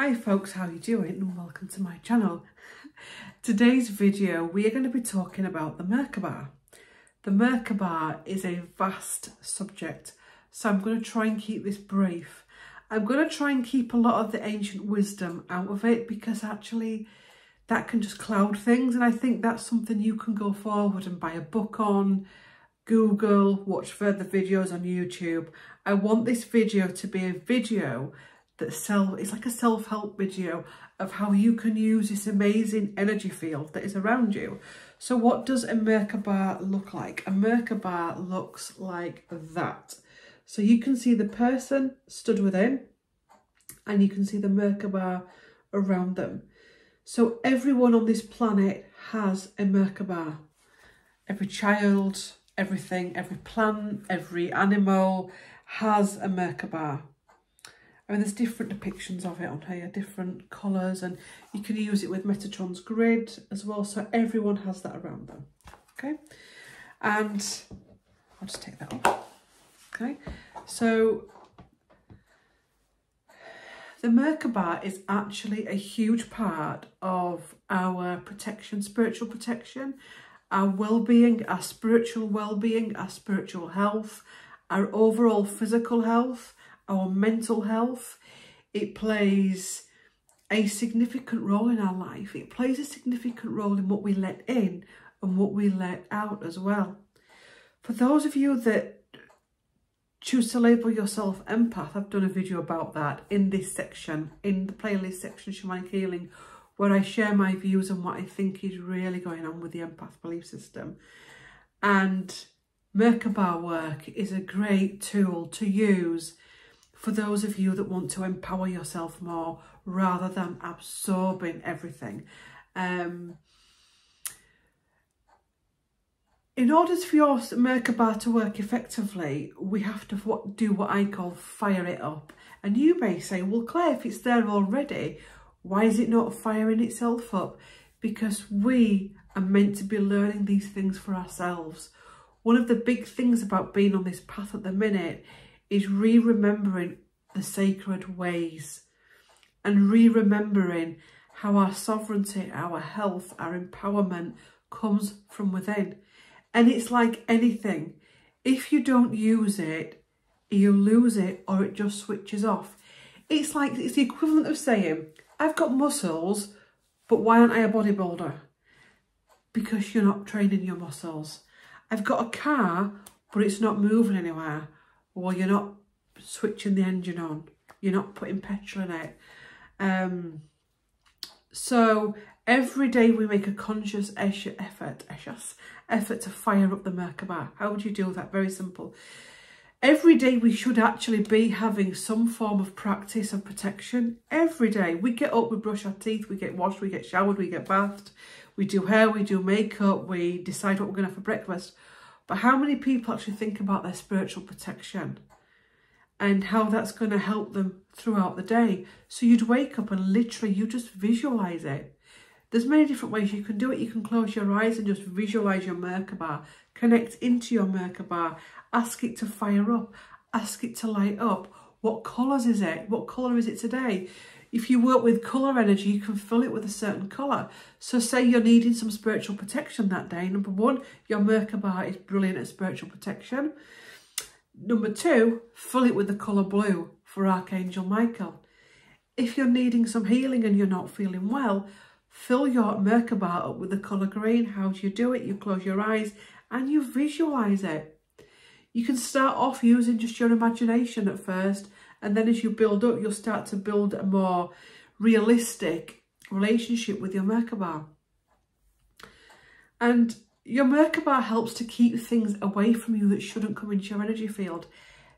Hi folks, how you doing and welcome to my channel. Today's video we are going to be talking about the Merkaba. The Merkaba is a vast subject so I'm going to try and keep this brief. I'm going to try and keep a lot of the ancient wisdom out of it because actually that can just cloud things and I think that's something you can go forward and buy a book on, Google, watch further videos on YouTube. I want this video to be a video that self it's like a self-help video of how you can use this amazing energy field that is around you. So what does a Merkaba look like? A Merkaba looks like that. So you can see the person stood within and you can see the Merkaba around them. So everyone on this planet has a Merkaba. Every child, everything, every plant, every animal has a Merkaba. I mean, there's different depictions of it on here, different colours, and you can use it with Metatron's grid as well. So everyone has that around them. Okay, and I'll just take that off. Okay, so the Merkaba is actually a huge part of our protection, spiritual protection, our well-being, our spiritual well-being, our spiritual health, our overall physical health, our mental health. It plays a significant role in our life. It plays a significant role in what we let in and what we let out as well. For those of you that choose to label yourself empath. I've done a video about that in this section, in the playlist section, Shamanic Healing, where I share my views on what I think is really going on with the empath belief system. And Merkaba work is a great tool to use for those of you that want to empower yourself more rather than absorbing everything. Um, In order for your Merkaba to work effectively, we have to do what I call fire it up. And you may say, well, Claire, if it's there already, why is it not firing itself up? Because we are meant to be learning these things for ourselves. One of the big things about being on this path at the minute is re-remembering the sacred ways and re-remembering how our sovereignty, our health, our empowerment comes from within. And it's like anything. If you don't use it, you lose it or it just switches off. It's like, it's the equivalent of saying, I've got muscles, but why aren't I a bodybuilder? Because you're not training your muscles. I've got a car, but it's not moving anywhere. Or you're not switching the engine on. You're not putting petrol in it. Um, so every day we make a conscious effort, effort to fire up the Merkaba. How would you do that? Very simple. Every day we should actually be having some form of practice of protection. Every day. We get up, we brush our teeth, we get washed, we get showered, we get bathed, we do hair, we do makeup, we decide what we're going to have for breakfast. But how many people actually think about their spiritual protection and how that's going to help them throughout the day? So you'd wake up and literally you just visualize it. There's many different ways you can do it. You can close your eyes and just visualize your Merkaba, connect into your Merkaba, ask it to fire up, ask it to light up. What colours is it? What colour is it today? If you work with colour energy, you can fill it with a certain colour. So say you're needing some spiritual protection that day. Number one, your Merkaba is brilliant at spiritual protection. Number two, fill it with the colour blue for Archangel Michael. If you're needing some healing and you're not feeling well, Fill your Merkaba up with the colour green. How do you do it? You close your eyes and you visualise it. You can start off using just your imagination at first and then as you build up, you'll start to build a more realistic relationship with your Merkaba. And your Merkaba helps to keep things away from you that shouldn't come into your energy field.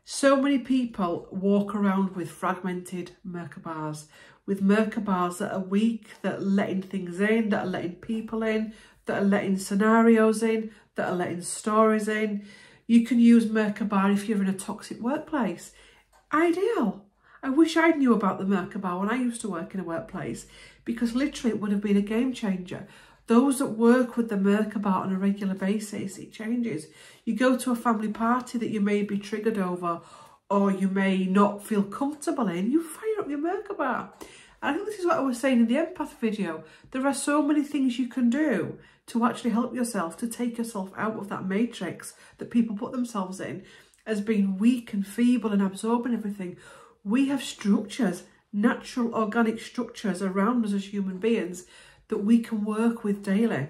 So many people walk around with fragmented Merkabas, with Merkabas that are weak, that are letting things in, that are letting people in, that are letting scenarios in, that are letting stories in. You can use Merkaba if you're in a toxic workplace. Ideal. I wish I knew about the Merkaba when I used to work in a workplace because literally it would have been a game changer. Those that work with the Merkaba on a regular basis, it changes. You go to a family party that you may be triggered over or you may not feel comfortable in, you fire up your Merkaba. I think this is what I was saying in the empath video. There are so many things you can do to actually help yourself, to take yourself out of that matrix that people put themselves in as being weak and feeble and absorbing everything. We have structures, natural organic structures around us as human beings that we can work with daily.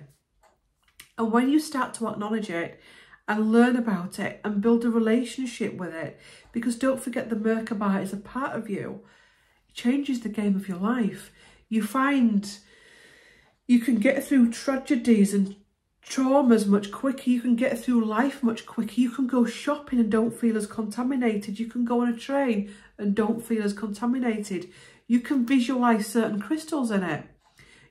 And when you start to acknowledge it and learn about it and build a relationship with it, because don't forget the Merkaba is a part of you, it changes the game of your life. You find you can get through tragedies and traumas much quicker. You can get through life much quicker. You can go shopping and don't feel as contaminated. You can go on a train and don't feel as contaminated. You can visualize certain crystals in it.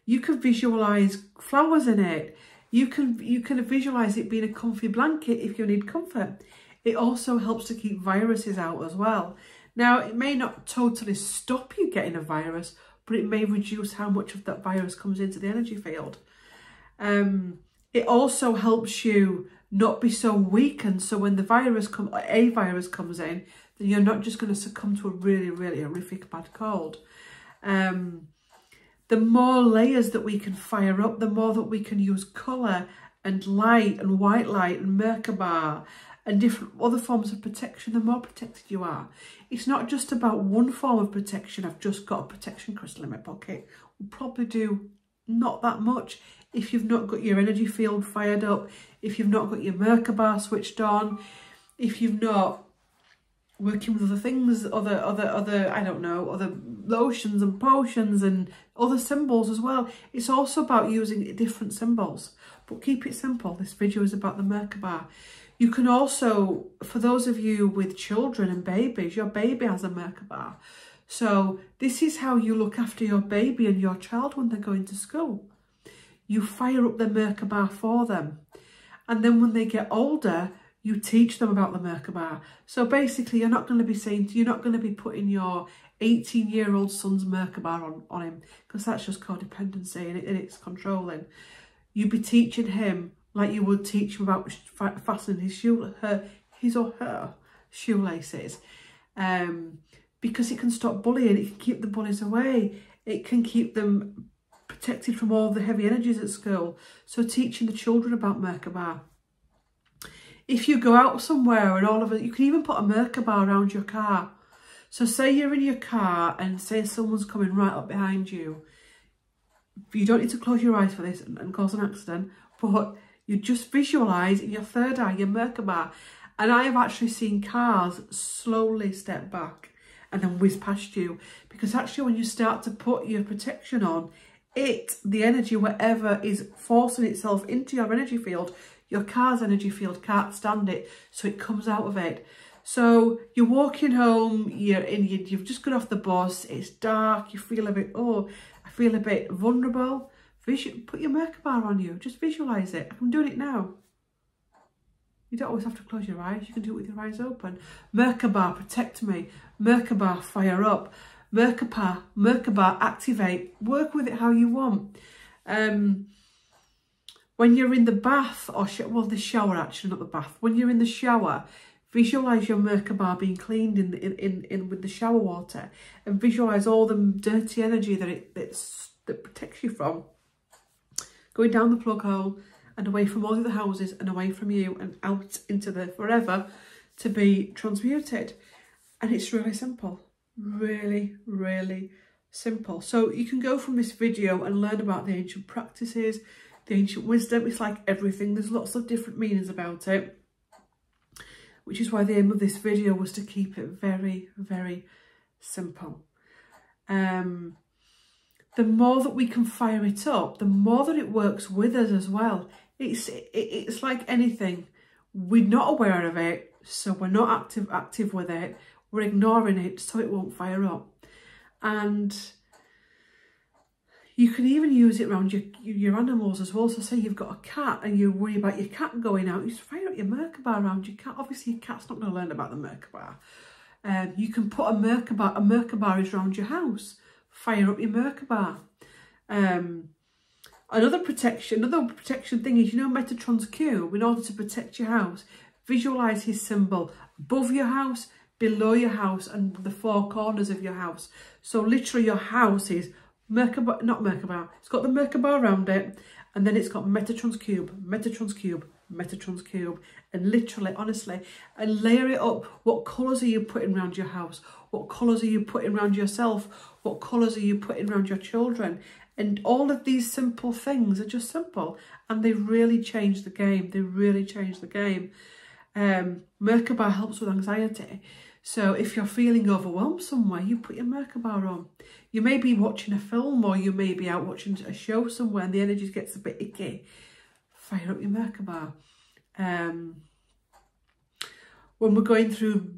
You can visualize flowers in it. You can you can visualize it being a comfy blanket if you need comfort. It also helps to keep viruses out as well. Now, it may not totally stop you getting a virus, but it may reduce how much of that virus comes into the energy field. Um, it also helps you not be so weakened. So when the virus come, a virus comes in, then you're not just going to succumb to a really, really horrific bad cold. Um, the more layers that we can fire up, the more that we can use colour and light and white light and Merkaba and different other forms of protection, the more protected you are. It's not just about one form of protection. I've just got a protection crystal in my pocket. We'll probably do not that much if you've not got your energy field fired up, if you've not got your Merkaba switched on, if you've not working with other things, other, other, other, I don't know, other lotions and potions and other symbols as well. It's also about using different symbols, but keep it simple. This video is about the Merkaba. You can also, for those of you with children and babies, your baby has a Merkaba. So this is how you look after your baby and your child when they're going to school. You fire up the Merkaba for them. And then when they get older, you teach them about the Merkaba. So basically, you're not going to be saying, you're not going to be putting your 18 year old son's Merkaba on, on him because that's just codependency and, it, and it's controlling. You'd be teaching him like you would teach him about fastening his shoe, her, his or her shoelaces. Um, because it can stop bullying, it can keep the bullies away, it can keep them protected from all the heavy energies at school. So teaching the children about Merkaba if you go out somewhere and all of it, you can even put a Merkaba around your car. So say you're in your car and say someone's coming right up behind you. You don't need to close your eyes for this and, cause an accident, but you just visualise in your third eye, your Merkaba. And I have actually seen cars slowly step back and then whiz past you. Because actually when you start to put your protection on, it, the energy, whatever is forcing itself into your energy field, your car's energy field can't stand it, so it comes out of it. So you're walking home, you're in, you've just got off the bus, it's dark, you feel a bit, oh, I feel a bit vulnerable. Vision, put your Merkaba on you, just visualise it. I'm doing it now. You don't always have to close your eyes, you can do it with your eyes open. Merkaba, protect me. Merkaba, fire up. Merkaba, Merkaba, activate. Work with it how you want. Um, when you're in the bath, or well, the shower actually, not the bath. When you're in the shower, visualise your Merkaba being cleaned in, in, in, in with the shower water and visualise all the dirty energy that it that's, that protects you from going down the plug hole and away from all the other houses and away from you and out into the forever to be transmuted. And it's really simple, really, really simple. So you can go from this video and learn about the ancient practices, the ancient wisdom. It's like everything. There's lots of different meanings about it. Which is why the aim of this video was to keep it very, very simple. Um, the more that we can fire it up, the more that it works with us as well. It's it, it's like anything. We're not aware of it, so we're not active active with it. We're ignoring it, so it won't fire up. And you can even use it around your, your animals as well. So say you've got a cat and you worry about your cat going out, you just fire up your Merkaba around your cat. Obviously your cat's not going to learn about the Merkaba. Um, you can put a Merkaba, a Merkaba is around your house. Fire up your Merkaba. Um, another protection, another protection thing is, you know Metatron's cube, in order to protect your house, visualise his symbol above your house, below your house and the four corners of your house. So literally your house is Merkaba, not Merkaba, it's got the Merkaba around it and then it's got Metatron's cube, Metatron's cube, Metatron's cube and literally, honestly, and layer it up. What colours are you putting around your house? What colours are you putting around yourself? What colours are you putting around your children? And all of these simple things are just simple and they really change the game. They really change the game. Um, Merkaba helps with anxiety. So if you're feeling overwhelmed somewhere, you put your Merkaba on. You may be watching a film or you may be out watching a show somewhere and the energy gets a bit icky. Fire up your Merkaba. Um, when we're going through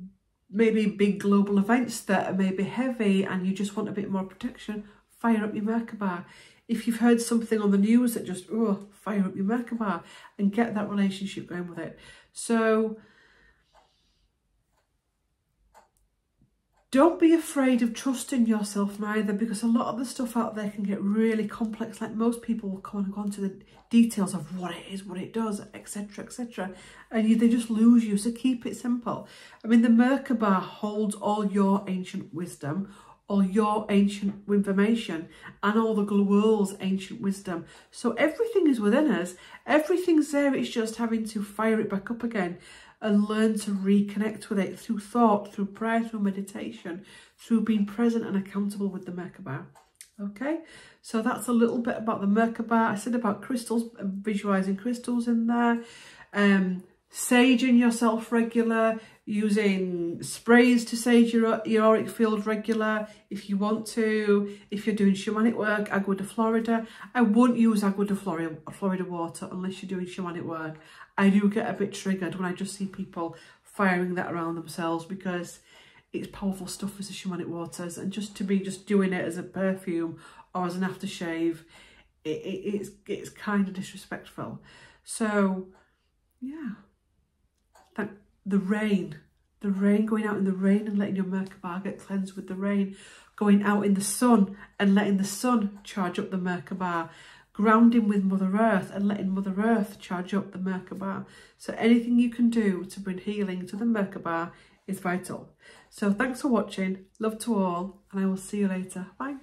maybe big global events that may be heavy and you just want a bit more protection, fire up your Merkaba. If you've heard something on the news that just, oh, fire up your Merkaba and get that relationship going with it. So Don't be afraid of trusting yourself neither because a lot of the stuff out there can get really complex like most people will come and go into the details of what it is, what it does, etc, etc and you, they just lose you. So keep it simple. I mean the Merkaba holds all your ancient wisdom, all your ancient information and all the world's ancient wisdom. So everything is within us. Everything's there. It's just having to fire it back up again and learn to reconnect with it through thought, through prayer, through meditation, through being present and accountable with the Merkaba. Okay, so that's a little bit about the Merkaba. I said about crystals, visualizing crystals in there. Um, saging yourself regular, using sprays to sage your, auric field regular if you want to. If you're doing shamanic work, Agua de Florida. I won't use Agua de Florida, Florida water unless you're doing shamanic work. I do get a bit triggered when I just see people firing that around themselves because it's powerful stuff as the shamanic waters and just to be just doing it as a perfume or as an aftershave, it, it, it's, it's kind of disrespectful. So, yeah, that, the rain, the rain, going out in the rain and letting your Merkaba get cleansed with the rain, going out in the sun and letting the sun charge up the Merkaba, grounding with Mother Earth and letting Mother Earth charge up the Merkaba. So anything you can do to bring healing to the Merkaba is vital. So thanks for watching, love to all, and I will see you later. Bye.